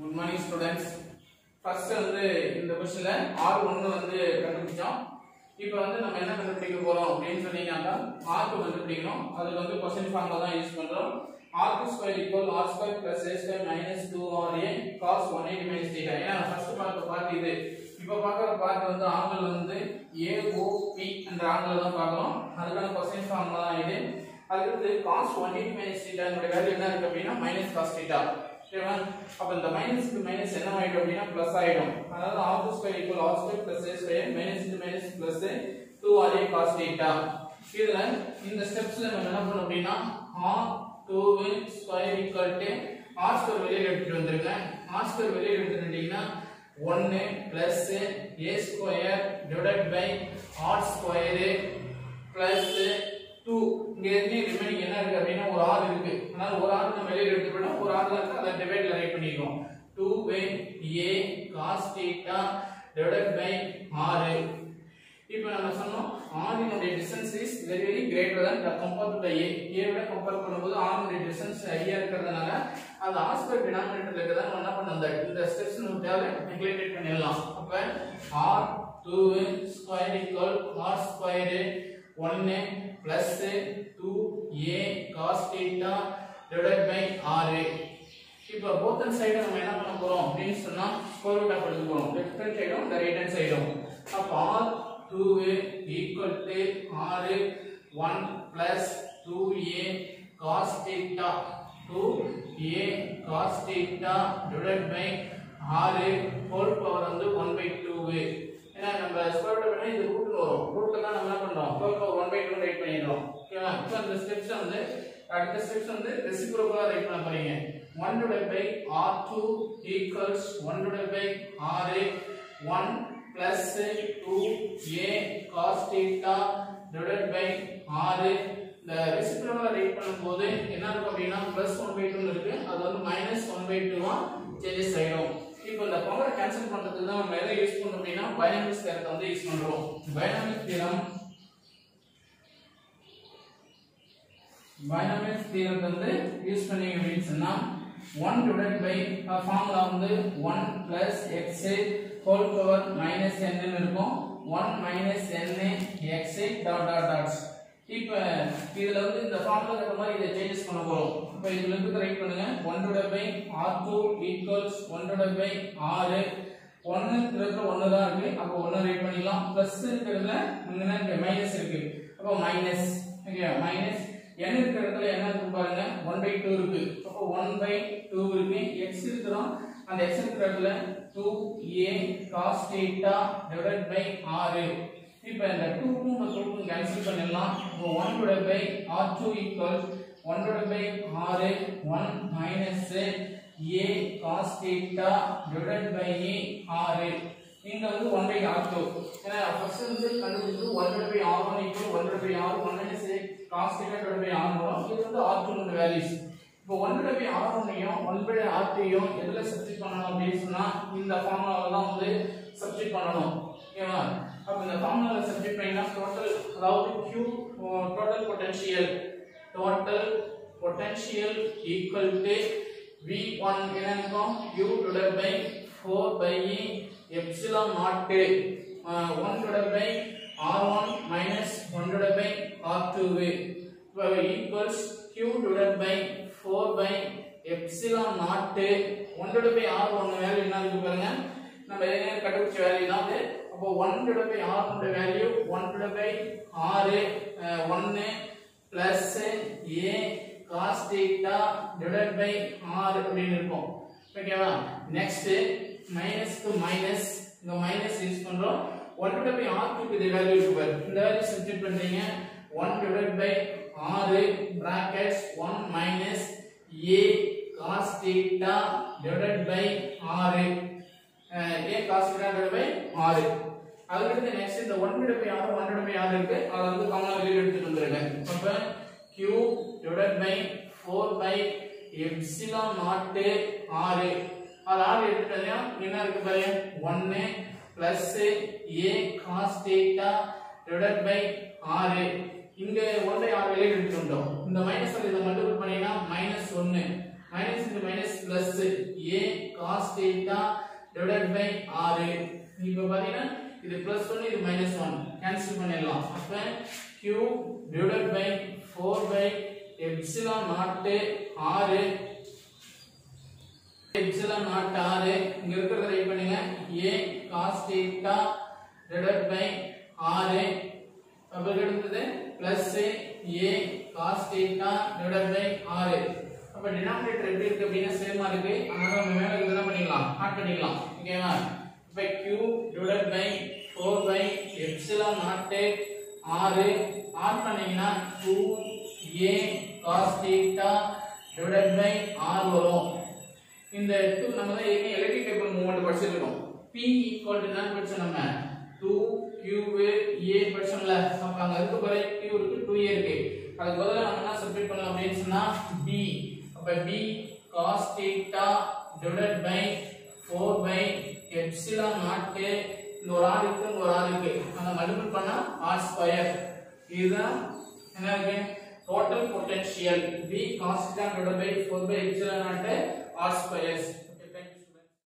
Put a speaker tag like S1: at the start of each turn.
S1: Good morning students first வந்து இந்த கொஸ்டின்ல ஆர் ஒன்று வந்து கண்டுபிடிச்சோம். இப்போ வந்து நம்ம என்ன கண்டுபிடிக்க போறோம் அப்படின்னு சொன்னீங்கன்னா ஆர்க்கு கண்டுபிடிக்கணும். அதுக்கு வந்து கொஸ்டின் ஃபார்ம்ல தான் யூஸ் பண்றோம். ஆர்க்கு square equal R square plus A square minus two R A cos one eight minus theta ஏன்னா ஃபர்ஸ்ட் பார்க்க பார்ட் இது. இப்போ பார்க்குற பார்ட் வந்து ஆங்கிள் வந்து ஏஓபி என்ற ஆங்கிள் தான் பார்க்குறோம். அதுக்கான கொஸ்டின் ஃபார்ம்ல தான் இது. வந்து காஸ் ஒன் எயிட் மைனஸ் தீட்டானுடைய வேல்யூ என்ன இருக்கு அப்படின்னா மைனஸ் காஸ் தீட்டா ஓகேவா அப்ப இந்த மைனஸ்க்கு மைனஸ் என்ன ஆயிடும் அப்படின்னா பிளஸ் ஆயிடும். அதாவது R square equal R square plus A square minus into minus plus two R A cos இதுல இந்த ஸ்டெப்ஸ்ல நம்ம என்ன பண்ணோம் அப்படின்னா R two square equal to R square வெளியில எடுத்துட்டு வந்திருக்கேன் ஆர் ஸ்கொயர் வெளியில எடுத்துட்டீங்கன்னா ஒன்னு plus A square divide by R square plus two இங்க இருந்து ரிமைனிங் என்ன இருக்கு அப்படின்னா ஒரு ஆறு இருக்கு. அதனால ஒரு ஆறு நம்ம வெளியில எடுத்து போயிடும் ஒரு ஆறு இருக்கு அதை டிவைட்ல ரைட் பண்ணிக்கிறோம் two by A cos theta divide by R இப்போ நம்ம சொன்னோம் ஆரினுடைய distance is very very greater than the compared to the விட கம்பேர் பண்ணும்போது ஆரினுடைய டிஸ்டன்ஸ் ஹையா இருக்கிறதுனால அந்த ஆர் ஸ்கொயர் டினாமினேட்டர்ல இருக்கிறத என்ன பண்ண இந்த இந்த ஸ்டெப்ஸ் நம்ம தேவை நெக்லெக்ட் பண்ணிடலாம். அப்ப R 2 square equal R square 1 plus 2a cos theta divided by r இப்போ both hand side நம்ம என்ன பண்ண போறோம் அப்படின்னு சொன்னா ஸ்கொயர் ரூட் ஆஃப் எடுக்க போறோம் லெஃப்ட் ஹேண்ட் சைடும் இந்த ரைட் ஹேண்ட் சைடும் அப்ப r 2a equal to r 1 plus 2a cos theta 2a cos theta divided by r whole power வந்து 1 by 2 ஏன்னா நம்ம ஸ்கொயர் ரூட் பண்ணா இது ரூட்ல வரும். ரூட்ல தான் நம்ம என்ன பண்றோம் ஹோல் பவர் 1 பை 2 ரைட் பண்ணிடுறோம் ஓகேவா இப்போ அந்த ஸ்டெப்ஸ் வந்து அடுத்த ஸ்டெப்ஸ் வந்து ரெசிப்ரோக்கலா ரைட் பண்ண போறீங்க. 1 divided by r2 equals 1 divided by r 1 plus 2a cos theta divided by r இந்த ரெசிப்ரோக்கலா ரைட் பண்ணும்போது என்ன இருக்கும் அப்படின்னா plus 1 by 2 இருக்கு. அது வந்து மைனஸ் 1 பை 2 ஆ சேஞ்சஸ் ஆயிடும். இப்போ இந்த பவரை கேன்சல் பண்றதுக்கு தான் நம்ம எதை யூஸ் பண்ணோம் அப்படின்னா பைனாமிக்ஸ் தியரத்தை வந்து யூஸ் பண்றோம். பைனாமிக் தியரம் பைனாமிக்ஸ் தியரத்தை வந்து யூஸ் பண்ணீங்க அப்படின்னு சொன்னா 1 டிவைட் பை ஃபார்முலா வந்து 1 plus X whole power minus n இருக்கும். 1 minus n X dot dot dots இப்போ இதுல வந்து இந்த ஃபார்முலா இருக்கிற மாதிரி இதை சேஞ்சஸ் பண்ண போறோம். இப்போ இதுல இருந்து ரைட் பண்ணுங்க. 1 divide by r2 equals 1 divide by R 1 இருக்கிற 1 தான் இருக்கு. அப்போ ஒன்று ரைட் பண்ணிக்கலாம் பிளஸ் இருக்கிறதுல இங்க இருக்கு மைனஸ் இருக்கு. அப்போ மைனஸ் ஓகே மைனஸ் n இருக்கிற இடத்துல என்ன இருக்கு பாருங்க. ஒன் பை டூ இருக்கு. அப்போ ஒன் பை டூ இருக்கு. எக்ஸ் இருக்கிறோம். அந்த எக்ஸ் இருக்கிற இடத்துல 2a cos theta divided by ஆறு இப்போ இந்த டூக்கும் இந்த டூக்கும் கேன்சல் பண்ணிடலாம். இப்போ one divide by R two equal one divide by R one minus A cos theta divide by A R இங்கே வந்து ஒன் பை ஆர் டூ ஏன்னா ஃபர்ஸ்ட் வந்து கண்டுபிடிச்சது one divide by R one equal one divide by R one minus A cos theta divide by R இது வந்து R two values இப்போ one by R ஒன்னையும் one by R டூயும் எதில் subject பண்ணணும் அப்படின்னு சொன்னால் இந்த ஃபார்முலாவில் தான் வந்து சப்ஜெக்ட் பண்ணணும். ஓகேவா அப்ப இந்த ஃபார்முலால சப்ஸ்டிட் டோட்டல் அதாவது q total potential total potential equal to v1 என்ன இருக்கும் q divided by 4 by E naught naught 1 uh, divided by r1 minus 1 divided by r2 இப்போ equals q divided by 4 by epsilon naught 1 divided by r1 value என்ன இருக்கு பாருங்க? நம்ம ஏற்கனவே கண்டுபிடிச்ச value தான் அது. அப்போ one divide by ஆர்னுடைய value one divide by R ஒன்று plus A cos theta divide by R அப்படின்னு இருக்கும் ஓகேவா நெக்ஸ்ட் மைனஸ் டு மைனஸ் இந்த மைனஸ் யூஸ் பண்றோம் ஒன் டிவைட் பை ஆர்க்கு இந்த வேல்யூ இருக்கு பாரு இந்த வேல்யூ சப்ஸ்டிட் பண்றீங்க one divide by R brackets one minus A cos theta divided by R A cos theta divided by R அதுக்கடுத்து next இந்த ஒன் ஒன்றிடமை ஆறு ஒன்றிடமை ஆறு இருக்கு? அதை வந்து காமனா வெளியே எடுத்துட்டு வந்துருங்க. அப்ப q divided by four by epsilon naught R. அது ஆறு எடுத்துட்டா என்ன இருக்கு பாருங்க ஒன்னு plus A cos theta divided by R. இங்க ஒன்றை ஆறு வெளியே எடுத்துட்டோம் இந்த மைனஸ் இதை மல்டிபிள் பண்ணீங்கன்னா மைனஸ் ஒன்னு. மைனஸ் இந்த minus plus A cos theta divided by R. இப்ப பாத்தீங்கன்னா இது பிளஸ் ஒன் இது மைனஸ் ஒன் கேன்சல் பண்ணிடலாம். அப்ப q divided by 4 by epsilon நாட்டு ஆறு epsilon நாட்டு ஆறு இங்க இருக்கிறத ரைட் பண்ணுங்க. A cos theta divide by R அப்புறம் எடுத்தது? Plus A cos theta divide by R அப்ப டினாமினேட்டர் எப்படி இருக்கு அப்படின்னா சேமா இருக்கு. அதனால நம்ம மேல இருக்கிறத பண்ணிக்கலாம் ஆட் பண்ணிக்கலாம் ஓகேவா by q divided by 4 by epsilon naught r add பண்ணீங்கன்னா 2a cos theta divided by r வரும் இந்த 2 நம்ம தான் ஏற்கனவே எலக்ட்ரிக் டேபிள் மூவ்மெண்ட் படிச்சிருக்கோம் p ஈக்குவல் டு என்ன படிச்சோம் நம்ம 2q a படிச்சோம்ல அப்ப அங்க இருக்க பாரு q இருக்கு 2a இருக்கு அதுக்கு பதிலா நம்ம என்ன சப்ஸ்டிட் பண்ணலாம் அப்படின்னு சொன்னா b அப்ப b cos theta divided by 4 epsilon naught இந்த ஒரு ஆர் இருக்கு ஒரு ஆர் இருக்கு அந்த மல்டிபிள் பண்ணா ஆர் ஸ்கொயர் இதுதான் என்ன இருக்கு total potential P cos divided by 4 by epsilon naught R square